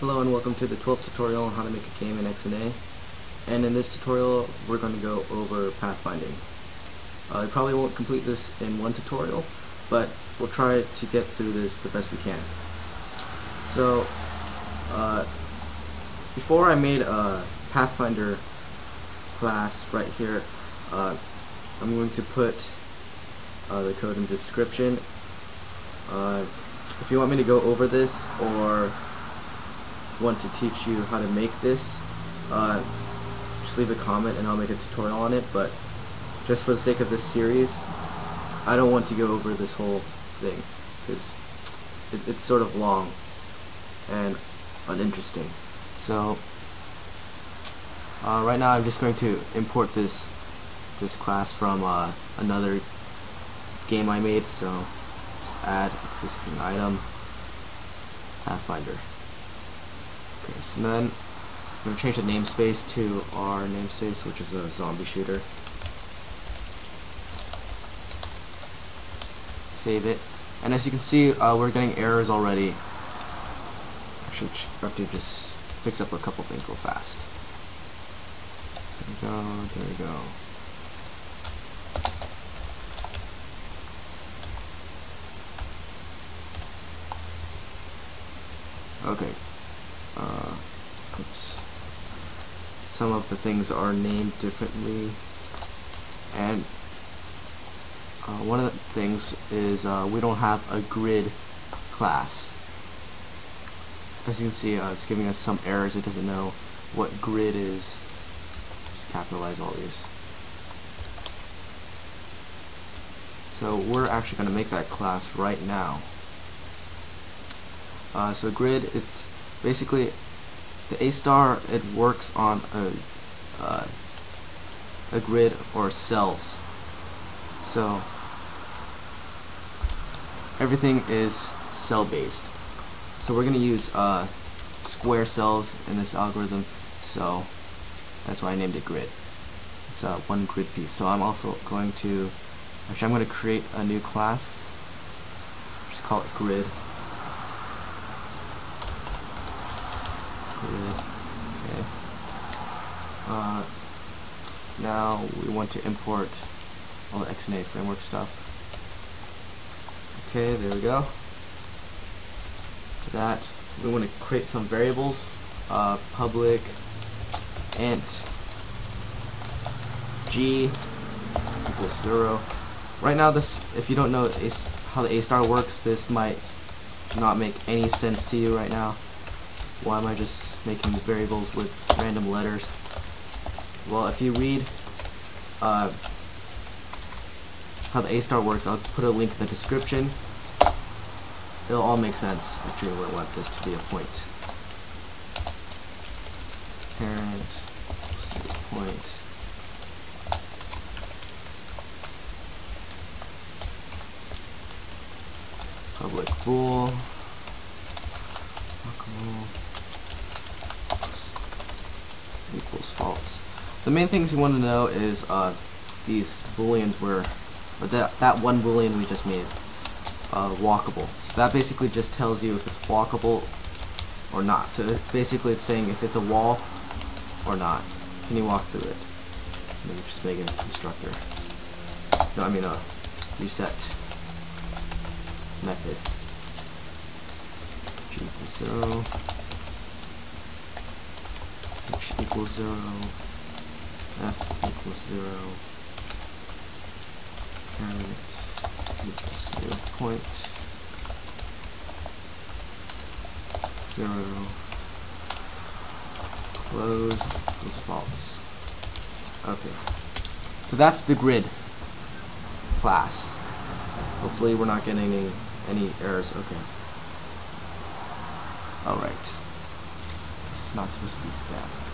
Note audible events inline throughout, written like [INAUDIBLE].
Hello and welcome to the 12th tutorial on how to make a game in XNA. And in this tutorial, we're going to go over pathfinding. Uh, we probably won't complete this in one tutorial, but we'll try to get through this the best we can. So, uh, before I made a Pathfinder class right here, uh, I'm going to put uh, the code in description. Uh, if you want me to go over this or want to teach you how to make this, uh, just leave a comment and I'll make a tutorial on it, but just for the sake of this series, I don't want to go over this whole thing, because it, it's sort of long and uninteresting. So, uh, right now I'm just going to import this this class from uh, another game I made, so just add existing item, Pathfinder. Okay, so then I'm going to change the namespace to our namespace, which is a zombie shooter. Save it. And as you can see, uh, we're getting errors already. I have to just fix up a couple things real fast. There we go, there we go. Okay. Uh, oops. Some of the things are named differently. And uh, one of the things is uh, we don't have a grid class. As you can see, uh, it's giving us some errors. It doesn't know what grid is. Just capitalize all these. So we're actually going to make that class right now. Uh, so grid, it's basically the A star. It works on a uh, a grid or cells. So everything is cell based. So we're going to use uh, square cells in this algorithm. So that's why I named it grid. It's uh, one grid piece. So I'm also going to actually I'm going to create a new class. Just call it grid. Okay. Uh, now we want to import all the XNA framework stuff. Okay, there we go. For that, we want to create some variables. Uh, public int g equals zero. Right now, this, if you don't know how the A star works, this might not make any sense to you right now. Why am I just making variables with random letters? Well, if you read uh, how the A star works, I'll put a link in the description. It'll all make sense if you really want this to be a point. Parent, point. Public bool. Equals false. The main things you want to know is uh, these booleans were, or that, that one boolean we just made, uh, walkable. So that basically just tells you if it's walkable or not. So it, basically it's saying if it's a wall or not. Can you walk through it? Let me just make a constructor. No, I mean a reset method. G equals zero equals 0, f equals 0, parent equals 0 point, 0, closed equals false. Okay, so that's the grid class. Hopefully we're not getting any, any errors. Okay. Alright This is not supposed to be stacked.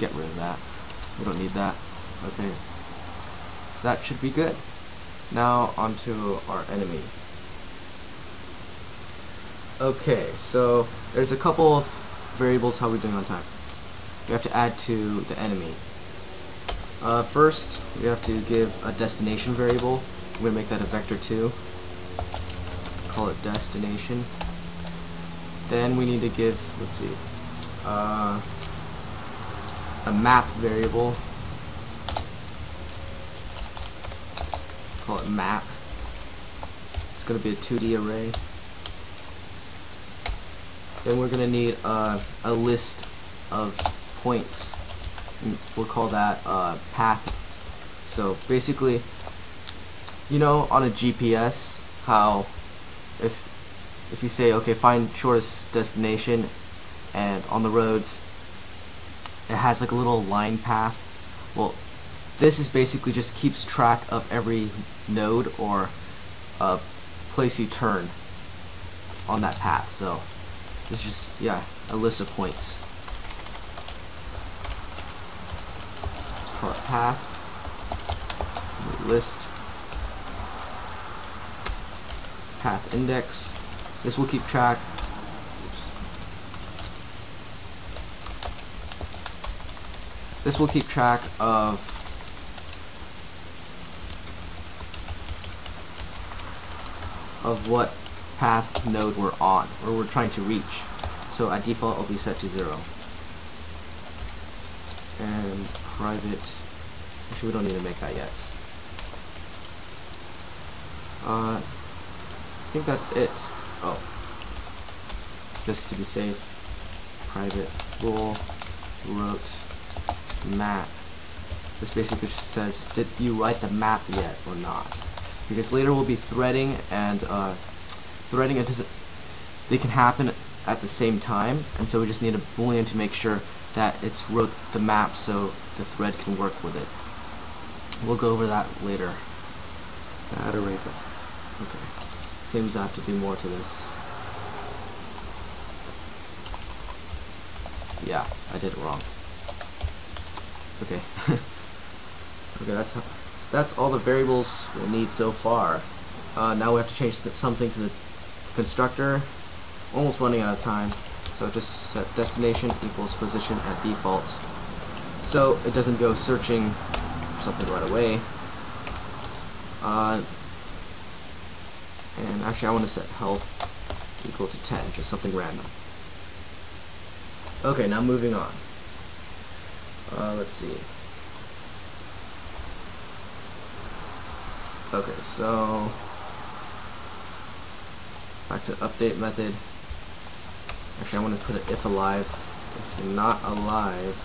Get rid of that. We don't need that. Okay. So that should be good. Now onto our enemy. Okay, so there's a couple of variables how we're doing on time. We have to add to the enemy. Uh, first, we have to give a destination variable. We're going to make that a vector 2. call it destination. Then we need to give, let's see, uh, a map variable. Call it map. It's going to be a 2D array. Then we're going to need uh, a list of points. And we'll call that uh, path. So basically, you know, on a GPS, how if if you say, okay, find shortest destination, and on the roads, it has like a little line path. Well, this is basically just keeps track of every node or uh, place you turn on that path. So it's just yeah a list of points. call path. List path index. This will keep track. Oops. This will keep track of of what path node we're on, or we're trying to reach. So at default, it'll be set to zero. And private. Actually, we don't need to make that yet. Uh, I think that's it. Oh. Just to be safe, private bool wrote map. This basically says, did you write the map yet or not? Because later we'll be threading and uh, threading it doesn't, they can happen at the same time and so we just need a boolean to make sure that it's wrote the map so the thread can work with it. We'll go over that later. Add array. Okay. Seems I have to do more to this. Yeah, I did it wrong. Okay. [LAUGHS] okay, that's how, that's all the variables we'll need so far. Uh, now we have to change something to the constructor. Almost running out of time. So just set destination equals position at default. So it doesn't go searching something right away. Uh, and actually I want to set health equal to 10, just something random. Okay, now moving on. Uh, let's see. Okay, so back to update method. Actually, I want to put it if alive. If you're not alive,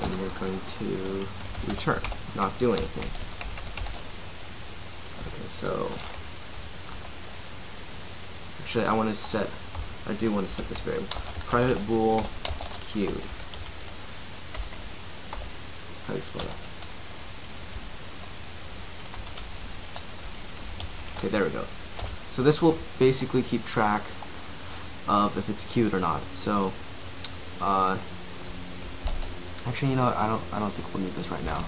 then you're going to return, not do anything. Okay, so Actually, I want to set, I do want to set this variable. Private bool queued. You spell that? Okay, there we go. So this will basically keep track of if it's queued or not. So, uh, actually, you know? I don't, I don't think we'll need this right now.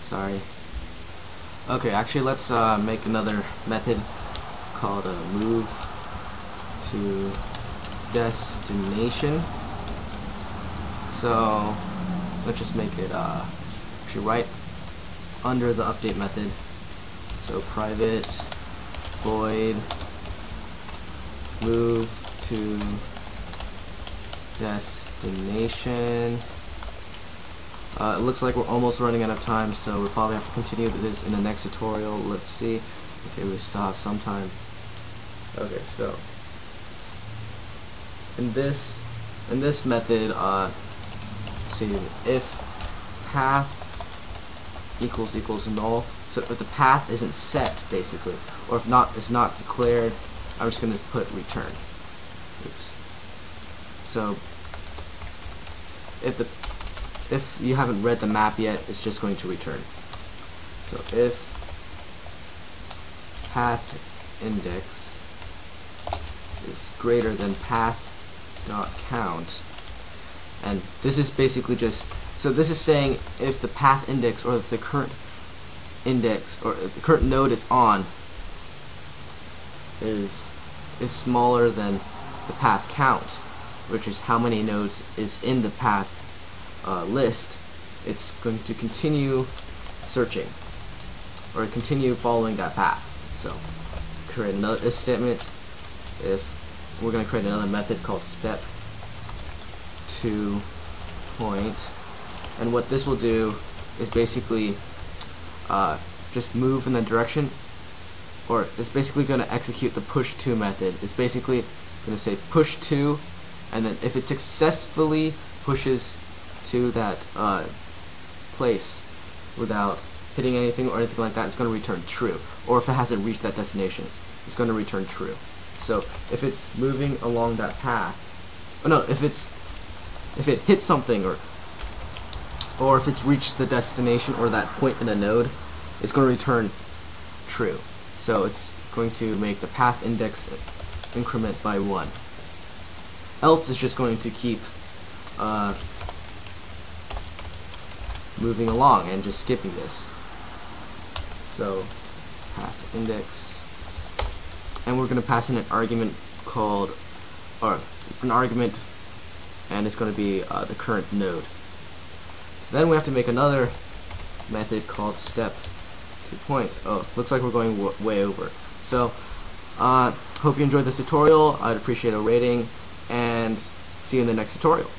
Sorry. Okay, actually, let's uh, make another method called a move to destination. So let's just make it uh, actually right under the update method. So private void move to destination. Uh, it looks like we're almost running out of time, so we'll probably have to continue this in the next tutorial. Let's see. Okay, we still have some time. Okay, so in this in this method uh see if path equals equals null so if the path isn't set basically. Or if not is not declared I'm just gonna put return. Oops. So if the if you haven't read the map yet it's just going to return. So if path index is greater than path dot count and this is basically just so this is saying if the path index or if the current index or the current node it's on is is smaller than the path count which is how many nodes is in the path uh, list it's going to continue searching or continue following that path. So create another statement if we're going to create another method called step to point and what this will do is basically uh, just move in the direction or it's basically going to execute the push to method it's basically going to say push to and then if it successfully pushes to that uh, place without hitting anything or anything like that, it's going to return true. Or if it hasn't reached that destination, it's going to return true. So if it's moving along that path, oh no, if it's if it hits something or or if it's reached the destination or that point in the node, it's going to return true. So it's going to make the path index increment by one. Else it's just going to keep uh, moving along and just skipping this. So path index and we're going to pass in an argument called or an argument and it's going to be uh, the current node. Then we have to make another method called step to point. Oh, looks like we're going way over. So, uh, hope you enjoyed this tutorial. I'd appreciate a rating and see you in the next tutorial.